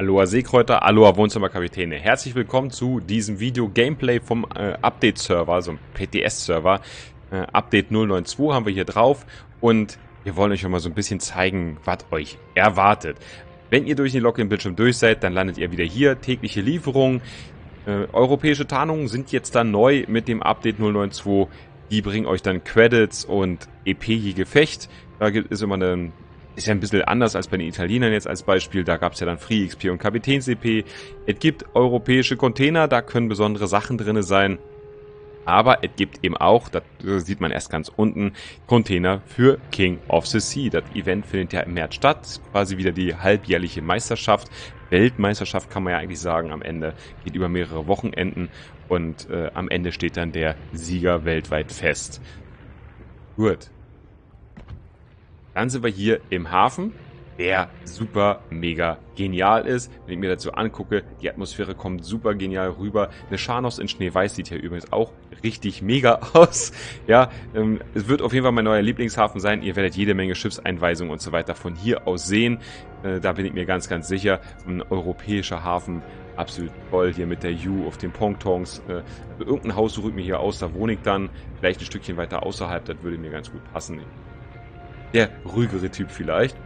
Aloha Seekräuter, Aloha Wohnzimmerkapitäne. Herzlich willkommen zu diesem Video Gameplay vom äh, Update-Server, so ein PTS-Server. Äh, Update 092 haben wir hier drauf und wir wollen euch mal so ein bisschen zeigen, was euch erwartet. Wenn ihr durch den Login-Bildschirm durch seid, dann landet ihr wieder hier. Tägliche Lieferungen. Äh, europäische Tarnungen sind jetzt dann neu mit dem Update 092. Die bringen euch dann Credits und EP je Gefecht. Da gibt es immer eine ist ja ein bisschen anders als bei den Italienern jetzt als Beispiel. Da gab es ja dann Free XP und Kapitäns-EP. Es gibt europäische Container, da können besondere Sachen drin sein. Aber es gibt eben auch, das sieht man erst ganz unten, Container für King of the Sea. Das Event findet ja im März statt. Quasi wieder die halbjährliche Meisterschaft. Weltmeisterschaft kann man ja eigentlich sagen am Ende. Geht über mehrere Wochenenden. Und äh, am Ende steht dann der Sieger weltweit fest. Gut. Dann sind wir hier im Hafen, der super mega genial ist. Wenn ich mir dazu angucke, die Atmosphäre kommt super genial rüber. Eine Scharnos in Schneeweiß sieht hier übrigens auch richtig mega aus. Ja, ähm, es wird auf jeden Fall mein neuer Lieblingshafen sein. Ihr werdet jede Menge Schiffseinweisungen und so weiter von hier aus sehen. Äh, da bin ich mir ganz, ganz sicher. Ein europäischer Hafen absolut toll hier mit der U auf den Pongtongs. Äh, irgendein Haus ich mir hier aus, da wohne ich dann. Vielleicht ein Stückchen weiter außerhalb, das würde mir ganz gut passen der ruhigere Typ vielleicht.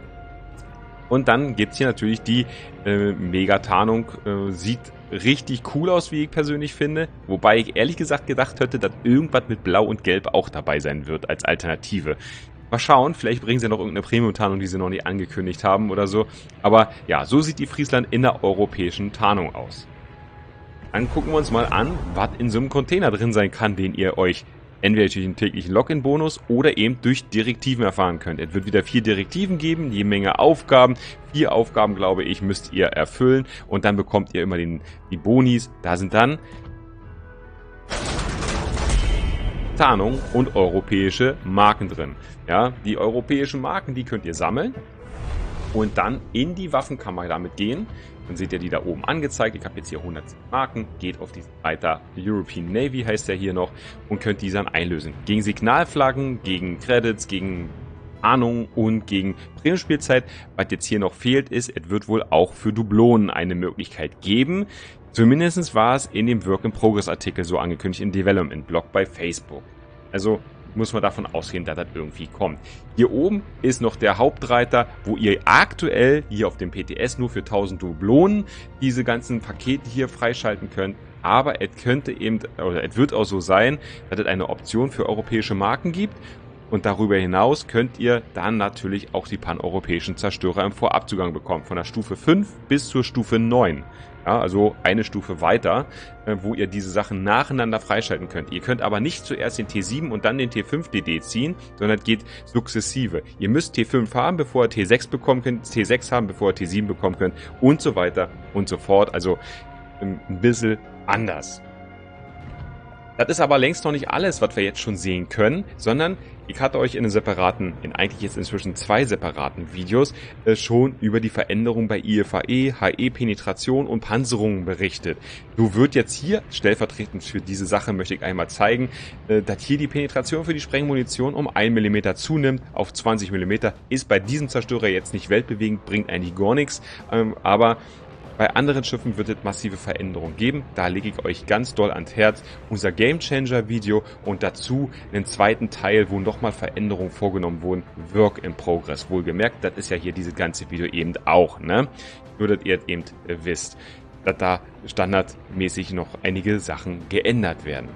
Und dann gibt es hier natürlich die äh, Mega-Tarnung. Äh, sieht richtig cool aus, wie ich persönlich finde. Wobei ich ehrlich gesagt gedacht hätte, dass irgendwas mit Blau und Gelb auch dabei sein wird als Alternative. Mal schauen, vielleicht bringen sie noch irgendeine Premium-Tarnung, die sie noch nicht angekündigt haben oder so. Aber ja, so sieht die Friesland in der europäischen Tarnung aus. Dann gucken wir uns mal an, was in so einem Container drin sein kann, den ihr euch entweder durch einen täglichen Login-Bonus oder eben durch Direktiven erfahren könnt. Es wird wieder vier Direktiven geben, jede Menge Aufgaben. Vier Aufgaben, glaube ich, müsst ihr erfüllen und dann bekommt ihr immer den, die Bonis. Da sind dann Tarnung und europäische Marken drin. Ja, die europäischen Marken, die könnt ihr sammeln und dann in die Waffenkammer damit gehen. Dann seht ihr die da oben angezeigt. Ich habe jetzt hier 100 Marken. Geht auf diesen Reiter European Navy heißt der hier noch und könnt diese dann einlösen. Gegen Signalflaggen, gegen Credits, gegen Ahnung und gegen Premiumspielzeit. Was jetzt hier noch fehlt ist, es wird wohl auch für Dublonen eine Möglichkeit geben. Zumindest war es in dem Work-in-Progress-Artikel so angekündigt im Development-Blog bei Facebook. Also muss man davon ausgehen, dass das irgendwie kommt. Hier oben ist noch der Hauptreiter, wo ihr aktuell hier auf dem PTS nur für 1000 Dublonen diese ganzen Pakete hier freischalten könnt. Aber es könnte eben, oder es wird auch so sein, dass es eine Option für europäische Marken gibt. Und darüber hinaus könnt ihr dann natürlich auch die paneuropäischen Zerstörer im Vorabzugang bekommen. Von der Stufe 5 bis zur Stufe 9. Ja, also eine Stufe weiter, äh, wo ihr diese Sachen nacheinander freischalten könnt. Ihr könnt aber nicht zuerst den T7 und dann den T5 DD ziehen, sondern geht sukzessive. Ihr müsst T5 haben, bevor ihr T6 bekommen könnt, T6 haben, bevor ihr T7 bekommen könnt und so weiter und so fort. Also ähm, ein bisschen anders. Das ist aber längst noch nicht alles, was wir jetzt schon sehen können, sondern ich hatte euch in einem separaten, in eigentlich jetzt inzwischen zwei separaten Videos äh, schon über die Veränderung bei IFAE, HE-Penetration und Panzerungen berichtet. Du wird jetzt hier, stellvertretend für diese Sache möchte ich einmal zeigen, äh, dass hier die Penetration für die Sprengmunition um 1 mm zunimmt auf 20 mm. Ist bei diesem Zerstörer jetzt nicht weltbewegend, bringt eigentlich gar nichts, ähm, aber bei anderen Schiffen wird es massive Veränderungen geben. Da lege ich euch ganz doll ans Herz unser Game Changer Video und dazu einen zweiten Teil, wo nochmal Veränderungen vorgenommen wurden. Work in Progress. Wohlgemerkt, das ist ja hier dieses ganze Video eben auch, ne? Nur, dass ihr eben wisst, dass da standardmäßig noch einige Sachen geändert werden.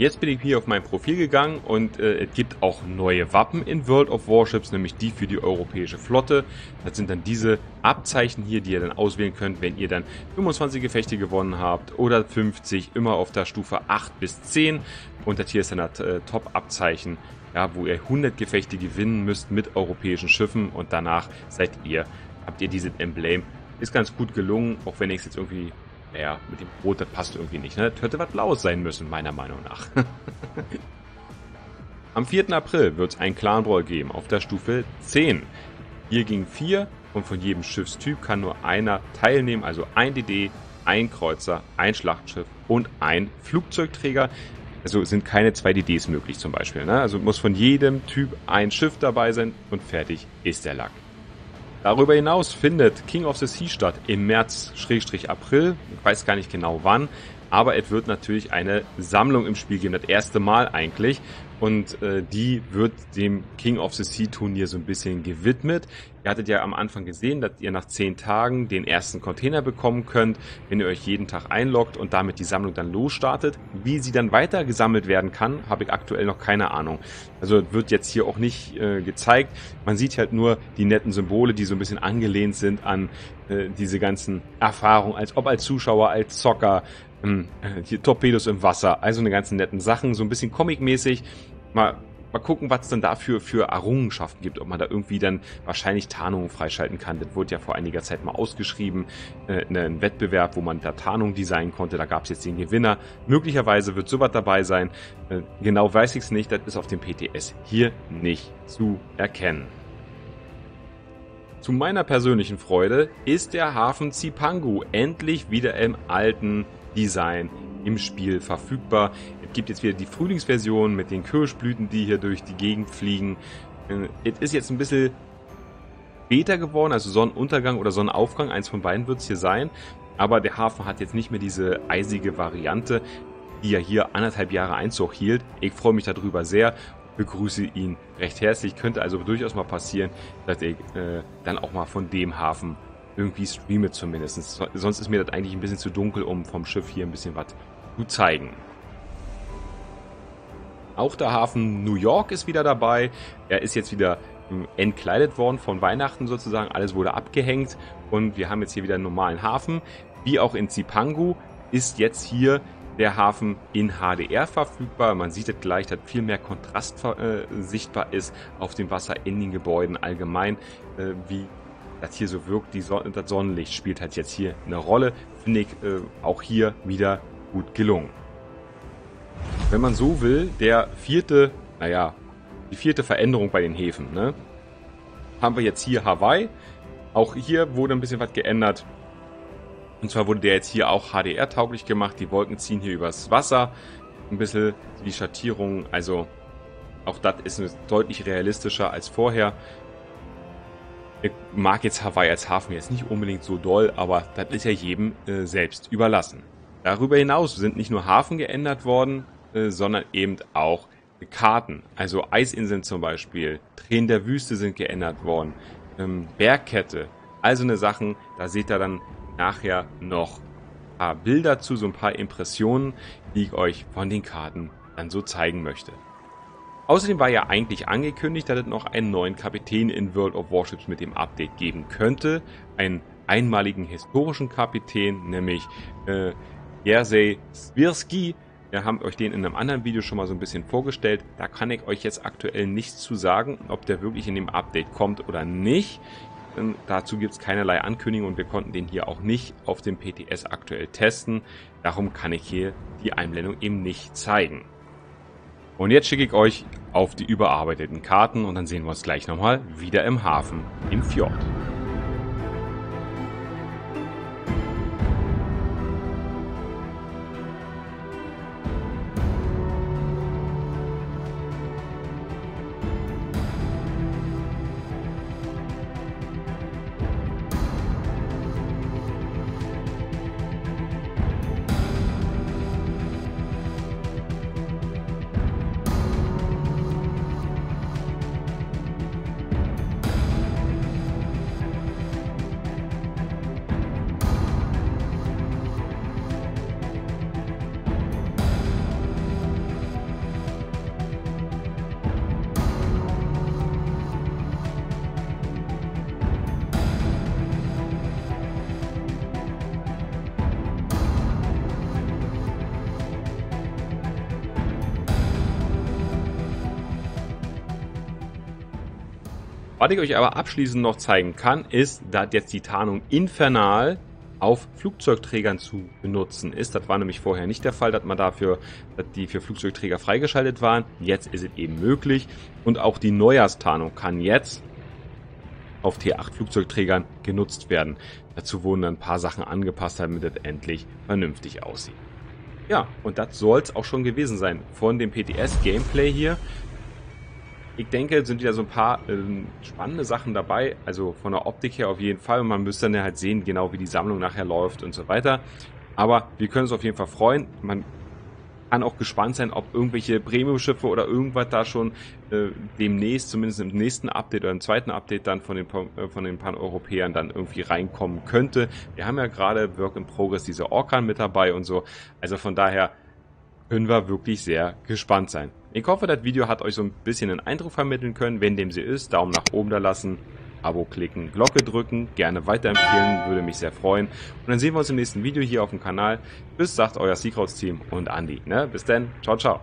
Jetzt bin ich hier auf mein Profil gegangen und äh, es gibt auch neue Wappen in World of Warships, nämlich die für die europäische Flotte. Das sind dann diese Abzeichen hier, die ihr dann auswählen könnt, wenn ihr dann 25 Gefechte gewonnen habt oder 50, immer auf der Stufe 8 bis 10. Und das hier ist dann das äh, Top-Abzeichen, ja, wo ihr 100 Gefechte gewinnen müsst mit europäischen Schiffen und danach seid ihr, habt ihr dieses Emblem. Ist ganz gut gelungen, auch wenn ich es jetzt irgendwie naja, mit dem Rot, das passt irgendwie nicht. Ne? Das hätte was Blaues sein müssen, meiner Meinung nach. Am 4. April wird es einen Clan-Brawl geben auf der Stufe 10. Hier gegen 4 und von jedem Schiffstyp kann nur einer teilnehmen, also ein DD, ein Kreuzer, ein Schlachtschiff und ein Flugzeugträger. Also sind keine zwei DDs möglich zum Beispiel. Ne? Also muss von jedem Typ ein Schiff dabei sein und fertig ist der Lack. Darüber hinaus findet King of the Sea statt im März-April. Ich weiß gar nicht genau wann, aber es wird natürlich eine Sammlung im Spiel geben. Das erste Mal eigentlich. Und äh, die wird dem King of the Sea Turnier so ein bisschen gewidmet. Ihr hattet ja am Anfang gesehen, dass ihr nach 10 Tagen den ersten Container bekommen könnt, wenn ihr euch jeden Tag einloggt und damit die Sammlung dann losstartet. Wie sie dann weiter gesammelt werden kann, habe ich aktuell noch keine Ahnung. Also wird jetzt hier auch nicht äh, gezeigt. Man sieht halt nur die netten Symbole, die so ein bisschen angelehnt sind an äh, diese ganzen Erfahrungen, als ob als Zuschauer, als Zocker, hier Torpedos im Wasser, also eine ganzen netten Sachen, so ein bisschen comic-mäßig. Mal, mal gucken, was es dann dafür für Errungenschaften gibt, ob man da irgendwie dann wahrscheinlich Tarnungen freischalten kann. Das wurde ja vor einiger Zeit mal ausgeschrieben, äh, ein Wettbewerb, wo man da Tarnungen designen konnte. Da gab es jetzt den Gewinner. Möglicherweise wird sowas dabei sein. Äh, genau weiß ich es nicht, das ist auf dem PTS hier nicht zu erkennen. Zu meiner persönlichen Freude ist der Hafen Zipangu endlich wieder im alten Design im Spiel verfügbar. Es gibt jetzt wieder die Frühlingsversion mit den Kirschblüten, die hier durch die Gegend fliegen. Äh, es ist jetzt ein bisschen später geworden, also Sonnenuntergang oder Sonnenaufgang, eins von beiden wird es hier sein. Aber der Hafen hat jetzt nicht mehr diese eisige Variante, die ja hier anderthalb Jahre Einzug hielt. Ich freue mich darüber sehr begrüße ihn recht herzlich. Könnte also durchaus mal passieren, dass ich äh, dann auch mal von dem Hafen irgendwie streame zumindest. Sonst ist mir das eigentlich ein bisschen zu dunkel, um vom Schiff hier ein bisschen was zu zeigen. Auch der Hafen New York ist wieder dabei. Er ist jetzt wieder hm, entkleidet worden von Weihnachten sozusagen. Alles wurde abgehängt und wir haben jetzt hier wieder einen normalen Hafen. Wie auch in Zipangu ist jetzt hier der Hafen in HDR verfügbar. Man sieht es gleich, dass viel mehr Kontrast äh, sichtbar ist auf dem Wasser in den Gebäuden allgemein, äh, wie das hier so wirkt. Die Son das Sonnenlicht spielt halt jetzt hier eine Rolle. Finde ich äh, auch hier wieder gut gelungen. Wenn man so will, der vierte, naja, die vierte Veränderung bei den Häfen, ne? Haben wir jetzt hier Hawaii. Auch hier wurde ein bisschen was geändert. Und zwar wurde der jetzt hier auch HDR-tauglich gemacht. Die Wolken ziehen hier übers Wasser. Ein bisschen die Schattierung, also auch das ist deutlich realistischer als vorher. Ich mag jetzt Hawaii als Hafen jetzt nicht unbedingt so doll, aber das ist ja jedem äh, selbst überlassen. Darüber hinaus sind nicht nur Hafen geändert worden, äh, sondern eben auch Karten. Also Eisinseln zum Beispiel, Tränen der Wüste sind geändert worden, ähm, Bergkette, also eine Sachen, da seht ihr dann nachher noch ein paar Bilder zu, so ein paar Impressionen, die ich euch von den Karten dann so zeigen möchte. Außerdem war ja eigentlich angekündigt, dass es noch einen neuen Kapitän in World of Warships mit dem Update geben könnte. Einen einmaligen historischen Kapitän, nämlich äh, Jersey Swirsky. Wir haben euch den in einem anderen Video schon mal so ein bisschen vorgestellt. Da kann ich euch jetzt aktuell nichts zu sagen, ob der wirklich in dem Update kommt oder nicht. Ähm, dazu gibt es keinerlei Ankündigung und wir konnten den hier auch nicht auf dem PTS aktuell testen. Darum kann ich hier die Einblendung eben nicht zeigen. Und jetzt schicke ich euch auf die überarbeiteten Karten und dann sehen wir uns gleich nochmal wieder im Hafen im Fjord. Was ich euch aber abschließend noch zeigen kann, ist, dass jetzt die Tarnung Infernal auf Flugzeugträgern zu benutzen ist. Das war nämlich vorher nicht der Fall, dass man dafür, dass die für Flugzeugträger freigeschaltet waren. Jetzt ist es eben möglich. Und auch die Neujahrstarnung kann jetzt auf T8 Flugzeugträgern genutzt werden. Dazu wurden dann ein paar Sachen angepasst, damit es endlich vernünftig aussieht. Ja, und das soll es auch schon gewesen sein von dem PTS Gameplay hier. Ich denke, sind wieder so ein paar ähm, spannende Sachen dabei. Also von der Optik her auf jeden Fall. Und man müsste dann halt sehen, genau wie die Sammlung nachher läuft und so weiter. Aber wir können uns auf jeden Fall freuen. Man kann auch gespannt sein, ob irgendwelche Premium-Schiffe oder irgendwas da schon äh, demnächst, zumindest im nächsten Update oder im zweiten Update dann von den, äh, von den Pan-Europäern dann irgendwie reinkommen könnte. Wir haben ja gerade Work in Progress diese Orkan mit dabei und so. Also von daher können wir wirklich sehr gespannt sein. Ich hoffe, das Video hat euch so ein bisschen einen Eindruck vermitteln können. Wenn dem so ist, Daumen nach oben da lassen. Abo klicken, Glocke drücken, gerne weiterempfehlen, würde mich sehr freuen. Und dann sehen wir uns im nächsten Video hier auf dem Kanal. Bis sagt euer Seakrauts Team und Andi. Ne? Bis dann, ciao, ciao.